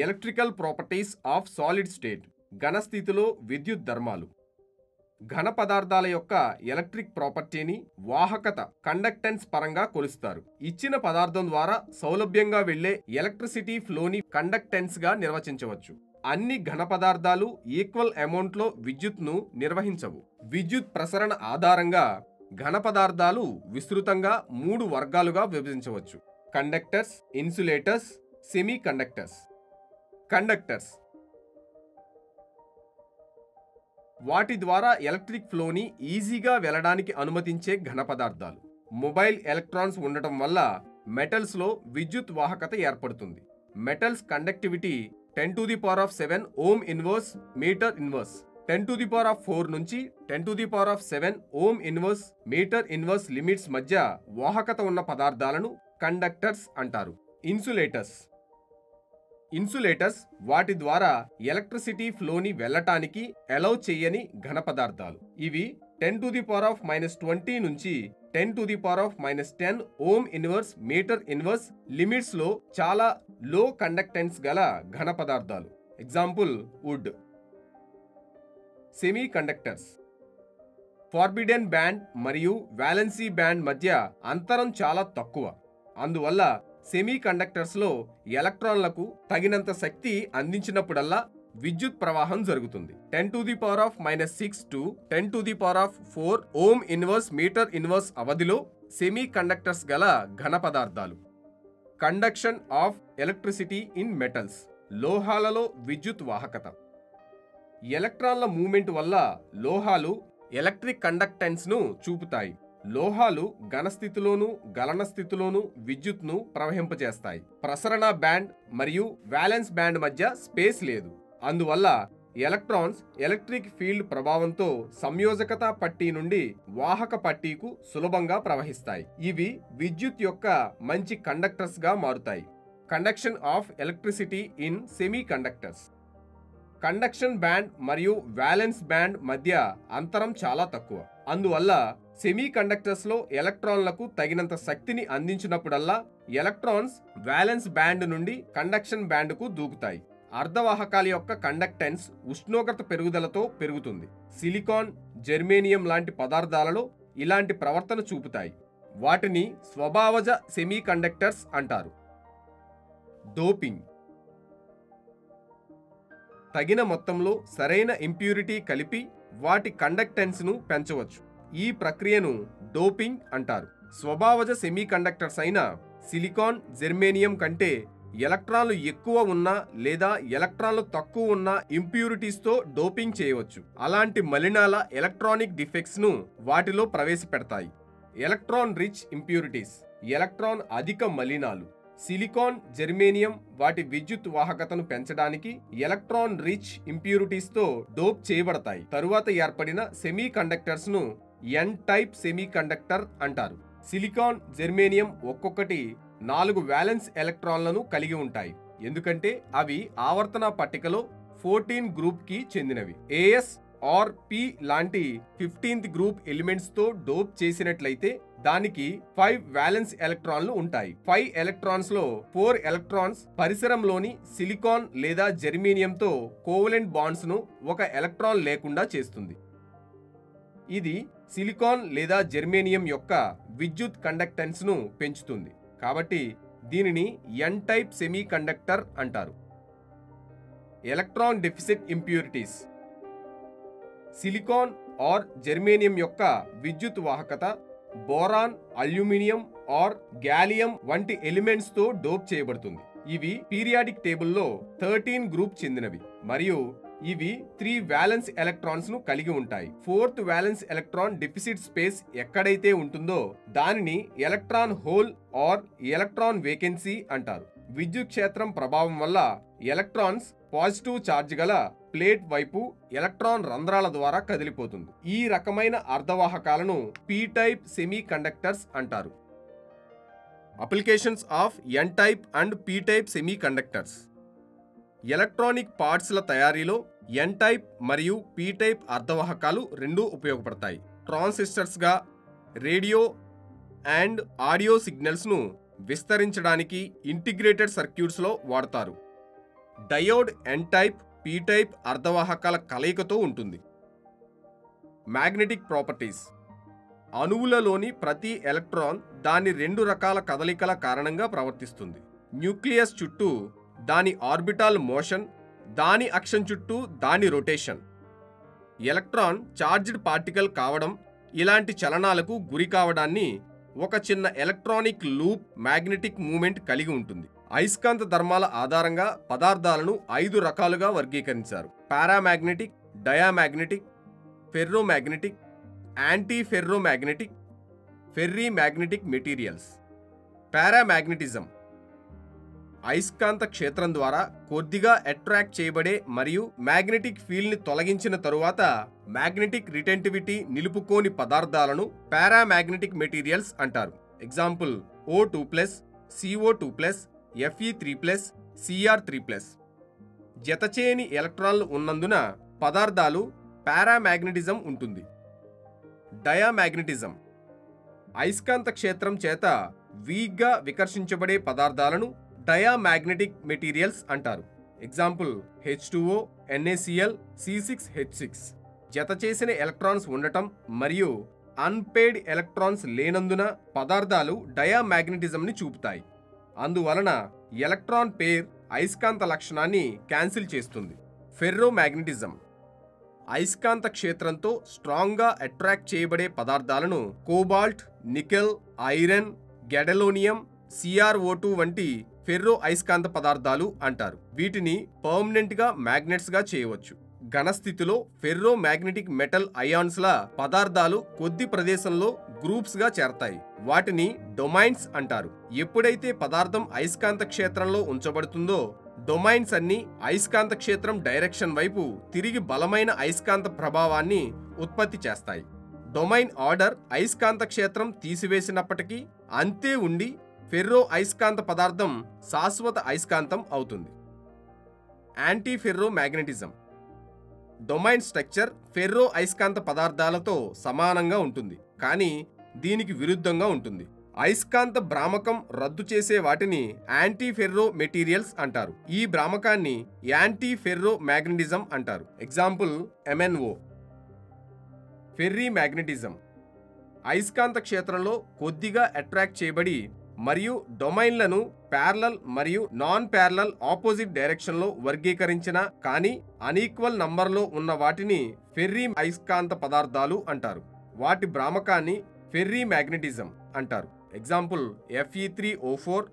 Electrical properties of solid state ఘనస్థితిలో విద్యుత్ ధర్మాలు. ఘన పదార్థాల యొక్క ఎలక్ట్రిక్ ప్రాపర్టీని వాహకత కండక్టెన్స్ పరంగా కొలుస్తారు. ఇచ్చిన పదార్థం ద్వారా సౌలభ్యంగా వెళ్ళే ఎలక్ట్రిసిటీ ఫ్లోని కండక్టెన్స్గా నిర్వచించవచ్చు. అన్ని ఘన పదార్థాలు ఈక్వల్ అమౌంట్లో విద్యుత్ను నిర్వహించవు. విద్యుత్ ప్రసరణ ఆధారంగా ఘన పదార్థాలు విస్తృతంగా మూడు వర్గాలుగా విభజించవచ్చు. Conductors insulators semiconductors conductors. వాటి ద్వారా ఎలక్ట్రిక్ ఫ్లోని ఈజీగా వెళ్ళడానికి అనుమతించే ఘన పదార్థాలు. మొబైల్ ఎలక్ట్రాన్స్ ఉండటం వల్ల మెటల్స్లో విద్యుత్ వాహకత ఏర్పడుతుంది. Metals conductivity ten to the power of seven ohm inverse metre inverse. Ten to the power of four నుంచి ten to the power of seven ohm inverse metre inverse limits మధ్య వాహకత ఉన్న పదార్థాలను కండక్టర్స్ అంటారు. ఇన్సులేటర్స్. ఇన్సులేటర్స్ వాటి ద్వారా electricity ఫ్లోని వెళ్ళటానికి allow చేయని ఘన పదార్థాలు. ఇవి ten to the power of minus twenty నుంచి ten to the power of minus ten ohm inverse metre inverse లిమిట్స్లో చాలా లో కండక్టెన్స్ గల ఘన పదార్థాలు. Example wood. Semiconductors forbidden band మరియు వ్యాలెన్సీ బ్యాండ్ మధ్య అంతరం చాలా తక్కువ. అందువల్ల సెమీ కండక్టర్స్లో ఎలక్ట్రాన్లకు తగినంత శక్తి అందించినప్పుడల్లా విద్యుత్ ప్రవాహం జరుగుతుంది. Ten to the power of minus six to ten to the power of four ohm inverse metre inverse అవధిలో semi conductors గల ఘన పదార్థాలు. Conduction of electricity in metals. లోహాలలో విద్యుత్ వాహకత. ఎలక్ట్రాన్ల మూమెంట్ వల్ల లోహాలు ఎలక్ట్రిక్ కండక్టెన్స్ను చూపుతాయి. లోహాలు ఘనస్థితిలోను గలన స్థితిలోను విద్యుత్ను ప్రవహింపజేస్తాయి. ప్రసరణ బ్యాండ్ మరియు వ్యాలెన్స్ బ్యాండ్ మధ్య స్పేస్ లేదు. అందువల్ల ఎలక్ట్రాన్స్ ఎలక్ట్రిక్ ఫీల్డ్ ప్రభావంతో సంయోజకత పట్టీ నుండి వాహక పట్టీకు సులభంగా ప్రవహిస్తాయి. ఇవి విద్యుత్ యొక్క మంచి కండక్టర్స్గా మారుతాయి. Conduction of electricity in semi conductors conduction band మరియు వ్యాలెన్స్ బ్యాండ్ మధ్య అంతరం చాలా తక్కువ. అందువల్ల సెమీకండక్టర్స్లో ఎలక్ట్రాన్లకు తగినంత శక్తిని అందించినప్పుడల్లా ఎలక్ట్రాన్స్ వ్యాలెన్స్ బ్యాండ్ నుండి కండక్షన్ బ్యాండ్కు దూకుతాయి. అర్ధవాహకాల యొక్క కండక్టెన్స్ ఉష్ణోగ్రత పెరుగుదలతో పెరుగుతుంది. సిలికాన్ జెర్మేనియం లాంటి పదార్థాలలో ఇలాంటి ప్రవర్తన చూపుతాయి. వాటిని స్వభావజ సెమీ కండక్టర్స్ అంటారు. డోపింగ్. తగిన మొత్తంలో సరైన ఇంప్యూరిటీ కలిపి వాటి కండక్టెన్స్ను పెంచవచ్చు. ఈ ప్రక్రియను డోపింగ్ అంటారు. స్వభావజ సెమీ కండక్టర్స్ అయిన సిలికాన్ జెర్మేనియం కంటే ఎలక్ట్రాన్లు ఎక్కువ ఉన్న లేదా ఎలక్ట్రాన్లు తక్కువ ఉన్న ఇంప్యూరిటీస్తో డోపింగ్ చేయవచ్చు. అలాంటి మలినాల ఎలక్ట్రానిక్ డిఫెక్ట్స్ను వాటిలో ప్రవేశపెడతాయి. ఎలక్ట్రాన్ రిచ్ ఇంప్యూరిటీస్ ఎలక్ట్రాన్ అధిక మలినాలు సిలికాన్ జెర్మేనియం వాటి విద్యుత్ వాహకతను పెంచడానికి ఎలక్ట్రాన్ రిచ్ ఇంప్యూరిటీస్తో డోప్ చేయబడతాయి. తరువాత ఏర్పడిన సెమీ కండక్టర్స్ను ఎన్ టైప్ సెమీ కండక్టర్ అంటారు. సిలికాన్ జెర్మేనియం ఒక్కొక్కటి నాలుగు వ్యాలెన్స్ ఎలక్ట్రాన్లను కలిగి ఉంటాయి. ఎందుకంటే అవి ఆవర్తన పట్టికలో ఫోర్టీన్ గ్రూప్కి చెందినవి. ఏఎస్ ఆర్ పి లాంటి ఫిఫ్టీన్త్ గ్రూప్ ఎలిమెంట్స్తో డోప్ చేసినట్లయితే దానికి ఫైవ్ వ్యాలెన్స్ ఎలక్ట్రాన్లు ఉంటాయి. ఫైవ్ ఎలక్ట్రాన్స్లో ఫోర్ ఎలక్ట్రాన్స్ పరిసరంలోని సిలికాన్ లేదా జెర్మీనియంతో కోవలెంట్ బాండ్స్ను ఒక ఎలక్ట్రాన్ లేకుండా చేస్తుంది. ఇది సిలికాన్ లేదా జెర్మేనియం యొక్క విద్యుత్ కండక్టెన్స్ను పెంచుతుంది. కాబట్టి దీనిని ఎన్ టైప్ సెమీ కండక్టర్ అంటారు. Electron deficit impurities. Silicon or germanium యొక్క విద్యుత్ వాహకత బోరాన్ అల్యూమినియం ఆర్ గ్యాలియం వంటి ఎలిమెంట్స్తో డోప్ చేయబడుతుంది. ఇవి పీరియాడిక్ టేబుల్లో థర్టీన్ గ్రూప్ చెందినవి. మరియు ఇవి త్రీ వ్యాలెన్స్ ఎలక్ట్రాన్స్ను కలిగి ఉంటాయి. Fourth valence electron deficit space ఎక్కడైతే ఉంటుందో దానిని electron hole or electron vacancy అంటారు. విద్యుత్ క్షేత్రం ప్రభావం వల్ల ఎలక్ట్రాన్స్ పాజిటివ్ ఛార్జ్ గల ప్లేట్ వైపు ఎలక్ట్రాన్ రంధ్రాల ద్వారా కదిలిపోతుంది. ఈ రకమైన అర్ధవాహకాలను పీ టైప్ సెమీ కండక్టర్స్ అంటారు. Applications of N type and P type semiconductors electronic పార్ట్స్ల తయారీలో ఎన్ టైప్ మరియు పీ టైప్ అర్ధవాహకాలు రెండూ ఉపయోగపడతాయి. ట్రాన్సిస్టర్స్గా రేడియో అండ్ ఆడియో సిగ్నల్స్ను విస్తరించడానికి ఇంటిగ్రేటెడ్ సర్క్యూట్స్లో వాడతారు. Diode N type P type అర్ధవాహకాల కలయికతో ఉంటుంది. Magnetic properties. అణువులలోని ప్రతి ఎలక్ట్రాన్ దాని రెండు రకాల కదలికల కారణంగా ప్రవర్తిస్తుంది. న్యూక్లియస్ చుట్టూ దాని ఆర్బిటాల్ మోషన్ దాని అక్షం చుట్టూ దాని రొటేషన్. ఎలక్ట్రాన్ చార్జ్డ్ పార్టికల్ కావడం ఇలాంటి చలనాలకు గురి కావడాన్ని ఒక చిన్న ఎలక్ట్రానిక్ లూప్ మ్యాగ్నెటిక్ మూమెంట్ కలిగి ఉంటుంది. అయస్కాంత ధర్మాల ఆధారంగా పదార్థాలను ఐదు రకాలుగా వర్గీకరించారు. Paramagnetic diamagnetic ferromagnetic antiferromagnetic ferrimagnetic materials. Paramagnetism అయస్కాంత క్షేత్రం ద్వారా కొద్దిగా అట్రాక్ట్ చేయబడే మరియు మ్యాగ్నెటిక్ ఫీల్డ్ని తొలగించిన తరువాత మ్యాగ్నెటిక్ రిటెంటివిటీ నిలుపుకోని పదార్థాలను పారామాగ్నెటిక్ మెటీరియల్స్ అంటారు. Example O two plus C O two plus F E three plus C R three plus జతచేయని ఎలక్ట్రాన్లు ఉన్నందున పదార్థాలు పారామాగ్నెటిజం ఉంటుంది. డయామాగ్నెటిజం అయస్కాంత క్షేత్రం చేత వీక్గా వికర్షించబడే పదార్థాలను డయామాగ్నెటిక్ మెటీరియల్స్ అంటారు. Example H two O N A C L C six H six. జత చేసిన ఎలక్ట్రాన్స్ ఉండటం మరియు అన్పేడ్ ఎలక్ట్రాన్స్ లేనందున పదార్థాలు డయామాగ్నెటిజంని చూపుతాయి. అందువలన ఎలక్ట్రాన్ పేర్ అయస్కాంత లక్షణాన్ని క్యాన్సిల్ చేస్తుంది. ఫెర్రోమాగ్నెటిజం అయస్కాంత క్షేత్రంతో స్ట్రాంగ్గా అట్రాక్ట్ చేయబడే పదార్థాలను cobalt nickel iron gadolinium C R O two వంటి ఫెర్రో అయస్కాంత పదార్థాలు అంటారు. వీటిని పర్మనెంట్గా మ్యాగ్నెట్స్గా చేయవచ్చు. ఘనస్థితిలో ఫెర్రో మ్యాగ్నెటిక్ మెటల్ అయాన్స్ పదార్థాలు కొద్ది ప్రదేశంలో గ్రూప్స్గా చేరతాయి. వాటిని డొమైన్స్ అంటారు. ఎప్పుడైతే పదార్థం అయస్కాంత క్షేత్రంలో ఉంచబడుతుందో డొమైన్స్ అన్ని అయస్కాంత క్షేత్రం డైరెక్షన్ వైపు తిరిగి బలమైన అయస్కాంత ప్రభావాన్ని ఉత్పత్తి చేస్తాయి. డొమైన్ ఆర్డర్ అయస్కాంత క్షేత్రం తీసివేసినప్పటికీ అంతే ఉండి ఫెర్రో అయస్కాంత పదార్థం శాశ్వత అయస్కాంతం అవుతుంది. Anti ferro magnetism domain structure ferro అయస్కాంత పదార్థాలతో సమానంగా ఉంటుంది. కానీ దీనికి విరుద్ధంగా ఉంటుంది. అయస్కాంత భ్రామకం రద్దు చేసే వాటిని యాంటీ ఫెర్రో మెటీరియల్స్ అంటారు. ఈ భ్రామకాన్ని యాంటీ ఫెర్రో మ్యాగ్నెటిజం అంటారు ఎగ్జాంపుల్ ఎంఎన్ఓ ఫెర్రీ మ్యాగ్నెటిజం. అయస్కాంత క్షేత్రంలో కొద్దిగా అట్రాక్ట్ చేయబడి మరియు డొమైన్లను ప్యారలల్ మరియు నాన్ ప్యారలల్ ఆపోజిట్ డైరెక్షన్లో వర్గీకరించిన కానీ అనీక్వల్ నంబర్లో ఉన్న వాటిని ఫెర్రీ అయస్కాంత పదార్థాలు అంటారు. వాటి భ్రామకాన్ని ఫెర్రీ మ్యాగ్నెటిజం అంటారు. Example F E three O four